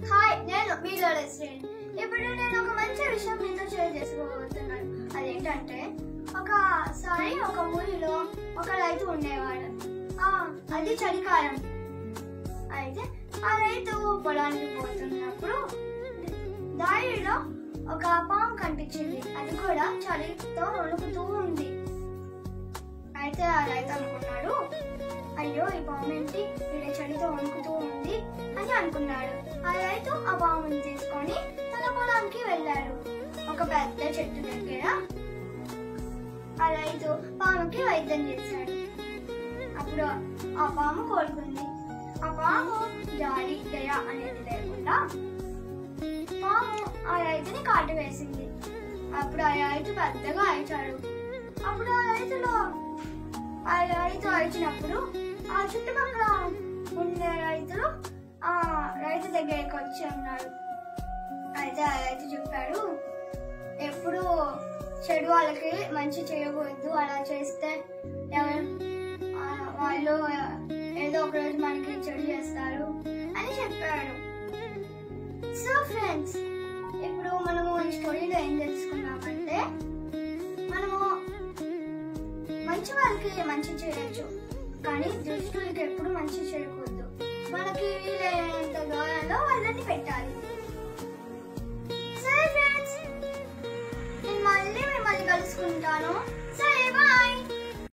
Hi నేను మీ శ్రేణి ఇప్పుడు నేను ఒక మంచి విషయం మీతో షేర్ చేసుకోబోతున్నాను. అదేంటంటే ఒకసారి ఒక ఊరిలో ఒక రైతు ఉండేవాడు. ఆ, అది చలికాలం. అయితే ఆ రైతు పొలానికి పోతున్నప్పుడు దారిలో ఒక పాము కనిపించింది. అది కూడా చలితో వణుకుతూ ఉంది. అయితే ఆ రైతు అనుకున్నాడు అయ్యో ఈ పాము ఏంటి? వీళ్ళ చలితో వణుకు అని అనుకున్నాడు. ఆ రైతు ఆ పాముని తీసుకొని తన పొలానికి వెళ్ళాడు. ఒక పెద్ద చెట్టు దగ్గర ఆ రైతు పాముకి వైద్యం చేశాడు. అప్పుడు ఆ పాము కోలుకుంది. ఆ పాము జాలి దయ అనేది లేకుండా పాము ఆ రైతుని కాటు వేసింది. అప్పుడు ఆ రైతు పెద్దగా అరిచాడు. అప్పుడు ఆ రైతులో ఆ రైతు అరిచినప్పుడు ఆ చుట్టుపక్కల ఉండే రైతులు దగ్గరికి వచ్చి అన్నాడు. అయితే అయితే చెప్పాడు ఎప్పుడు చెడు వాళ్ళకి మంచి చేయకూడదు. అలా చేస్తే ఎవరు వాళ్ళు ఏదో ఒక రోజు మనకి చెడు చేస్తారు అని చెప్పాడు. సో ఫ్రెండ్స్ ఇప్పుడు మనము ఈ స్టోరీలో ఏం తెలుసుకున్నామంటే మనము మంచి వాళ్ళకి మంచి చేయొచ్చు. కానీ దుష్టులకి ఎప్పుడు మంచి Lugano.